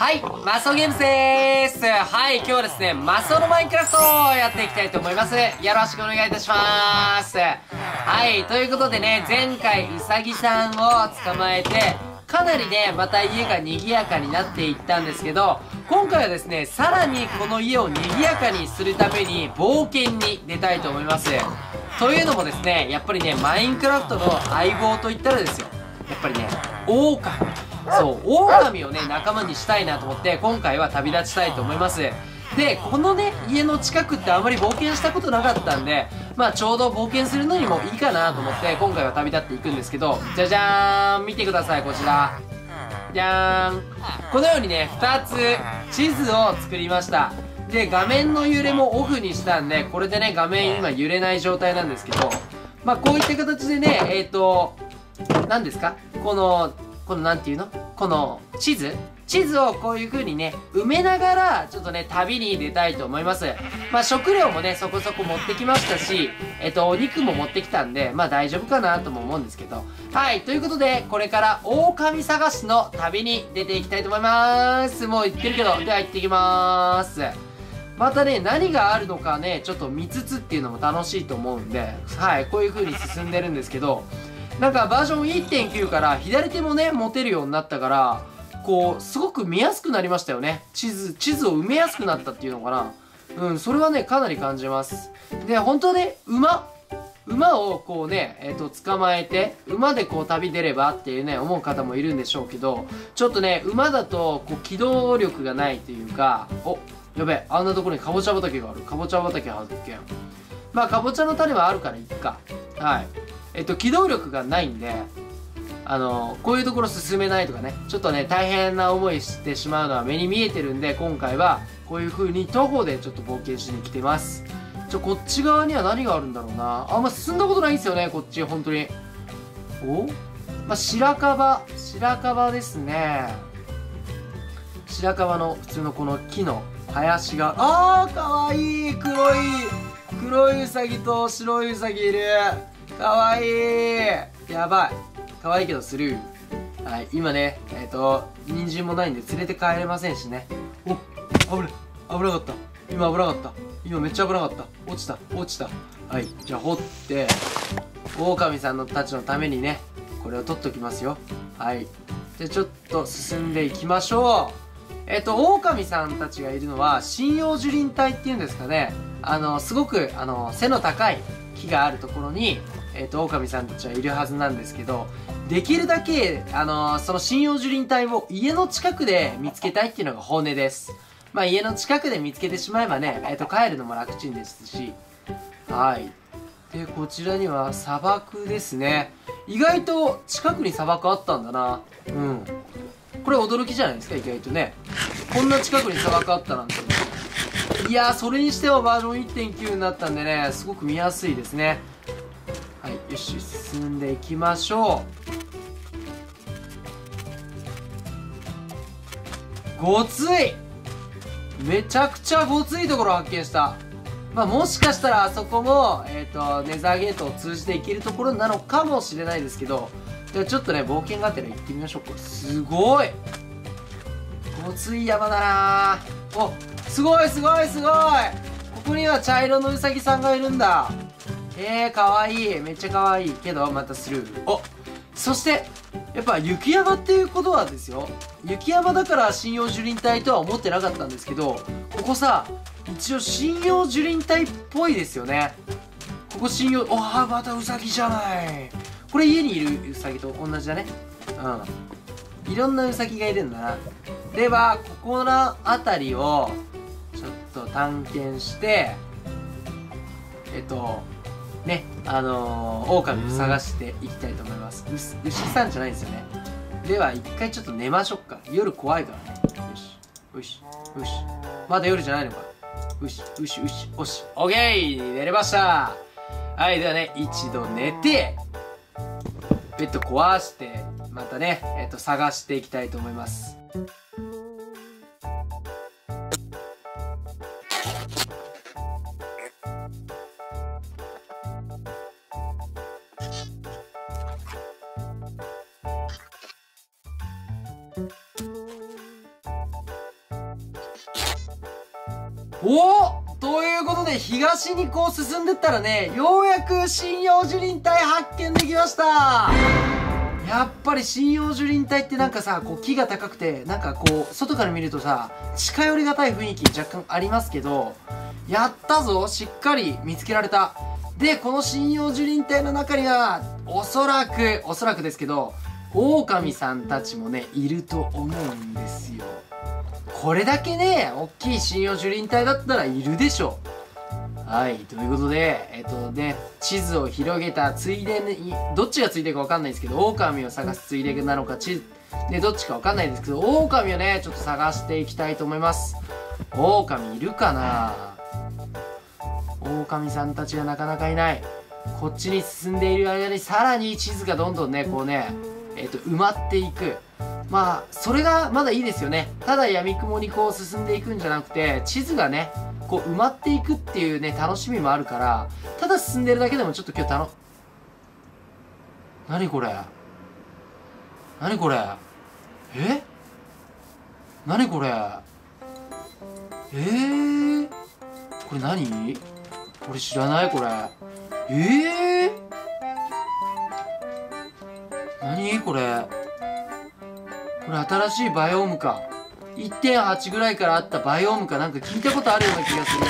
はい、マソゲームズでーす。はい、今日はですね、マソのマインクラフトをやっていきたいと思います。よろしくお願いいたします。はい、ということでね、前回、うさぎさんを捕まえて、かなりね、また家が賑やかになっていったんですけど、今回はですね、さらにこの家を賑やかにするために冒険に出たいと思います。というのもですね、やっぱりね、マインクラフトの相棒といったらですよ、やっぱりね、狼。そう狼をね仲間にしたいなと思って今回は旅立ちたいと思います。でこのね家の近くってあまり冒険したことなかったんでまあちょうど冒険するのにもいいかなと思って今回は旅立っていくんですけどじゃじゃーん見てくださいこちら。じゃーん。このようにね2つ地図を作りました。で画面の揺れもオフにしたんでこれでね画面今揺れない状態なんですけどまあこういった形でねえっ、ー、と何ですか？このこのなんていうの？この地図？地図をこういう風にね、埋めながら、ちょっとね、旅に出たいと思います。まあ、食料もね、そこそこ持ってきましたし、えっと、お肉も持ってきたんで、まあ大丈夫かなとも思うんですけど。はい、ということで、これから狼探しの旅に出ていきたいと思います。もう行ってるけど、では行ってきまーす。またね、何があるのかね、ちょっと見つつっていうのも楽しいと思うんで、はい、こういう風に進んでるんですけど、なんかバージョン1.9から左手もね、持てるようになったから、こう、すごく見やすくなりましたよね。地図、地図を埋めやすくなったっていうのかな。うん、それはね、かなり感じます。で、本当はね、馬、馬をこうね、えっ、ー、と、捕まえて、馬でこう旅出ればっていうね、思う方もいるんでしょうけど、ちょっとね、馬だと、こう、機動力がないというか、お、やべえ、あんなところにかぼちゃ畑がある。かぼちゃ畑発見。まあ、かぼちゃの種はあるからいっか。はい。えっと、機動力がないんで、あの、こういうところ進めないとかね、ちょっとね、大変な思いしてしまうのは目に見えてるんで、今回は、こういう風に徒歩でちょっと冒険しに来てます。ちょ、こっち側には何があるんだろうな。あんま進んだことないんですよね、こっち、本当に。お？まあ、白樺、白樺ですね。白樺の普通のこの木の林が、あー、かわいい黒い、黒いウサギと白いウサギいる。かわいい。やばい。かわいいけどスルー。はい今ねえっ、ー、と人参もないんで連れて帰れませんしね。お危ない危なかった。今危なかった。今めっちゃ危なかった。落ちた。落ちた。はいじゃあ掘って狼さんのたちのためにねこれを取っときますよ。はい。じゃあちょっと進んでいきましょう。えっ、ー、と狼さんたちがいるのは針葉樹林帯っていうんですかね。あのすごくあの背の高い木があるところにえっ、ー、と、狼さんたちはいるはずなんですけど、できるだけ、あのー、その針葉樹林帯を家の近くで見つけたいっていうのが本音です。まあ家の近くで見つけてしまえばね、えっ、ー、と、帰るのも楽ちんですし、はい。で、こちらには砂漠ですね。意外と近くに砂漠あったんだな。うん。これ驚きじゃないですか、意外とね。こんな近くに砂漠あったなんて。いや、それにしてはバージョン1.9になったんでね、すごく見やすいですね。よし進んでいきましょう。ごつい。めちゃくちゃごついところ発見した。まあもしかしたらあそこも、えっ、ー、と、ネザーゲートを通じていけるところなのかもしれないですけど、じゃあちょっとね、冒険があってら行ってみましょう。これすごい。ごつい山だな。おすごいすごいすごい。ここには茶色のウサギさんがいるんだ。えー、かわい。いめっちゃかわい。いけどまたスルーお。そしてやっぱ雪山っていうことはですよ。雪山だから針葉樹林帯とは思ってなかったんですけどここさ一応針葉樹林帯っぽいですよね。ここ針葉おあまたウサギじゃない。これ家にいるウサギと同じだね。うん。いろんなウサギがいるんだな。ではここの辺りをちょっと探検してえっとね、あのー、狼を探していきたいと思います。牛さんじゃないんですよね。では、一回ちょっと寝ましょうか。夜怖いからね。よし、よし、よし。まだ夜じゃないのか。よし、よし、よし、よし。オッケー寝れましたはい、ではね、一度寝て、ベッド壊して、またね、えっ、ー、と、探していきたいと思います。おということで東にこう進んでったらねようやく針葉樹林帯発見できました。やっぱり針葉樹林帯ってなんかさこう木が高くてなんかこう外から見るとさ近寄りがたい雰囲気若干ありますけどやったぞしっかり見つけられた。でこの針葉樹林帯の中にはおそらくおそらくですけど狼さんたちもねいると思うんですよ。これだけね大きい針葉樹林帯だったらいるでしょはいということでえっとね地図を広げたついでにどっちがついでか分かんないですけど狼を探すついでなのか地でどっちか分かんないですけど狼をねちょっと探していきたいと思います。狼いるかな？狼さんたちがなかなかいない。こっちに進んでいる間にさらに地図がどんどんねこうねえっと埋まっていく。まあそれがまだいいですよね。ただ闇雲にこう進んでいくんじゃなくて地図がねこう埋まっていくっていうね楽しみもあるからただ進んでるだけでもちょっと今日楽何これ？何これ？え？何これ？え？ー、これ何？これ知らないこれ。え？ー、何？これ。これ新しいバイオームか。1.8ぐらいからあったバイオームか。なんか聞いたことあるような気がする。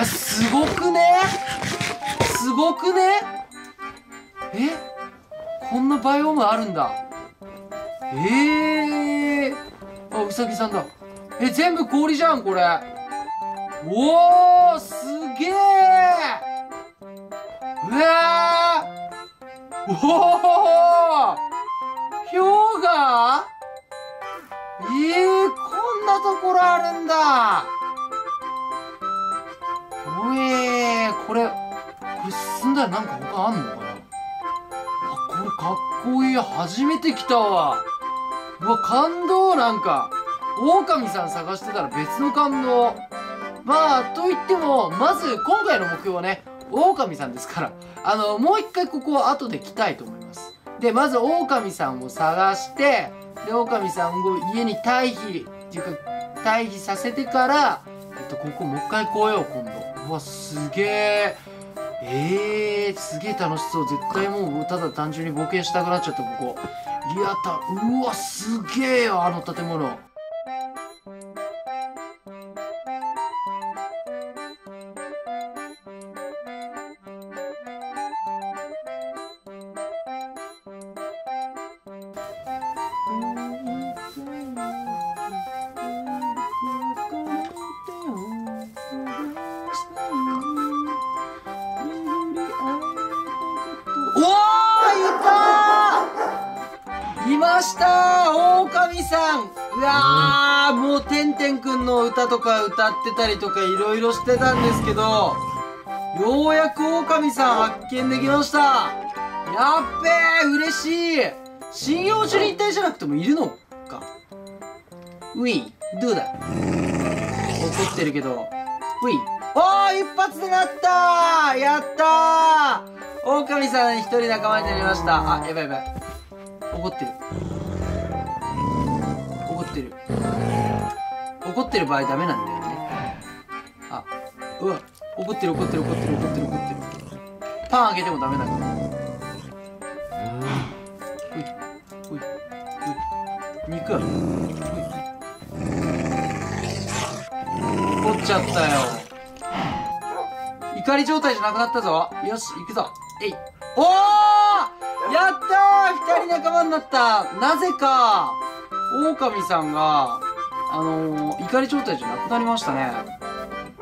えすごくね？すごくね？え？こんなバイオームあるんだ。ええー、あうさぎさんだ。え全部氷じゃんこれ。おおすげえうわー。おお氷河？ええー、こんなところあるんだ。おえー、これこれ進んだらなんか他あんのかな？あこれかっこいい。初めて来たわ。うわ感動なんか。狼さん探してたら別の感動。まあといってもまず今回の目標はね狼さんですから。あのもう一回ここを後で来たいと思います。でまず狼さんを探してで狼さんを家に退避っていうか退避させてからえっとここもう一回来よう今度。うわすげえ。えー、すげえ楽しそう。絶対もうただ単純に冒険したくなっちゃったここ。いやたうわすげえよあの建物。ました。狼さん。うわーもうてんてんくんの歌とか歌ってたりとかいろいろしてたんですけどようやく狼さん発見できました。やっべえ嬉しい。信用樹林帯じゃなくてもいるの？か。ウィどうだ？怒ってるけど。ウィおー一発でなった。やったー。狼さん一人仲間になりました。あやばいやばい。怒ってる怒ってる場合ダメなんだよね。あうわ怒ってる怒ってる怒ってる怒ってる怒ってる。パンあげてもダメなんだよ。ほいほいほい。肉怒っちゃったよ。怒り状態じゃなくなったぞ。よし行くぞ。えい。おー！やったー！二人仲間になった。なぜか、狼さんが、あのー、怒り状態じゃなくなりましたね。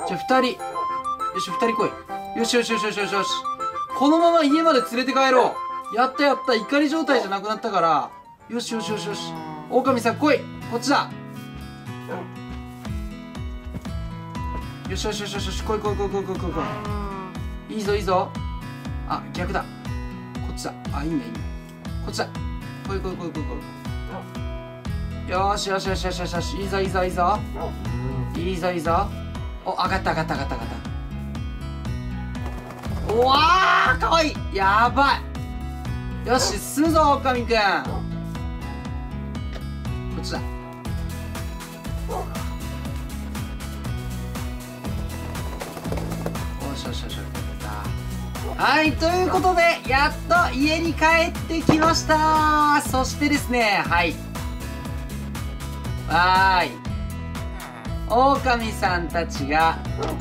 じゃあ二人。よし、二人来い。よしよしよしよしよしよし。このまま家まで連れて帰ろう。やったやった。怒り状態じゃなくなったから。よしよしよしよし。狼さん来い。こっちだ。よしよしよしよし。来い来い来い来い来い来い来い。いいぞいいぞ。あ、逆だ。こっちだあいいねいいねこっちだこいこいこいこいこいよしよしよしよしよし。よしいいぞいいぞいいぞ。いいぞいいぞ。お上がった上がった上がった上がった。うわーかわいい。やばい。よし進むぞおかみくん。こっちだ。よしよしよし。はいということでやっと家に帰ってきました。そしてですねはい。わーい狼さんたちが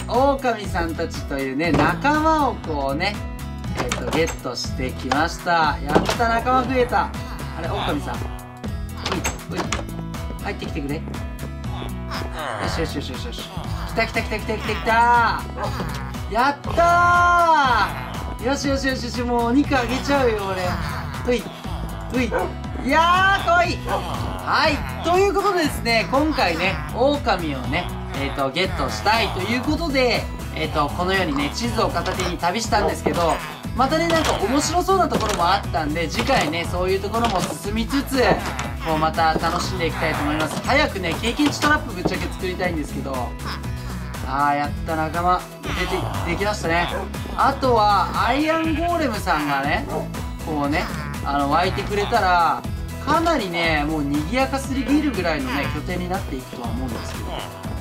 狼さんたちというね仲間をこうねえっ、ー、とゲットしてきました。やった仲間増えた。あれ狼さん。うい、うい。入ってきてくれ。よしよしよしよしよし。来た来た来た来た来た来た。やったよしよしよしよしもうお肉あげちゃうよ俺。うい。うい。ういやーかわいいはい。ということでですね今回ね狼をねえっ、ー、とゲットしたいということでえっ、ー、とこのようにね地図を片手に旅したんですけどまたねなんか面白そうなところもあったんで次回ねそういうところも進みつつこうまた楽しんでいきたいと思います。早くね経験値トラップぶっちゃけ作りたいんですけどああやった仲間出てできましたね。あとはアイアンゴーレムさんがねこうねあの湧いてくれたらかなりねもう賑やかすぎるぐらいのね拠点になっていくとは思うんですけど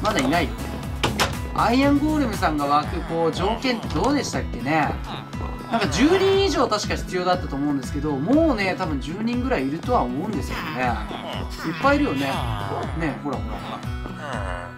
まだいないよねアイアンゴーレムさんが湧くこう条件ってどうでしたっけね。なんか10人以上確か必要だったと思うんですけどもうね多分10人ぐらいいるとは思うんですよね。いっぱいいるよね。ねほらほらほ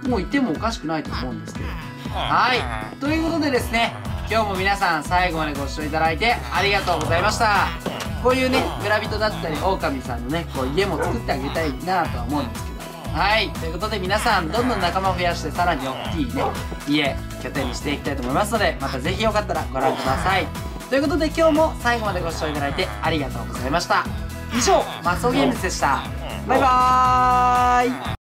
ら。もういてもおかしくないと思うんですけど。はい。ということでですね今日も皆さん最後までご視聴いただいてありがとうございましたこういうね村人だったり狼さんのねこう家も作ってあげたいなとは思うんですけど。はいということで皆さんどんどん仲間を増やしてさらに大きいね家拠点にしていきたいと思いますのでまた是非よかったらご覧ください。ということで今日も最後までご視聴いただいてありがとうございました。以上マスオゲームズでした。バイバーイ。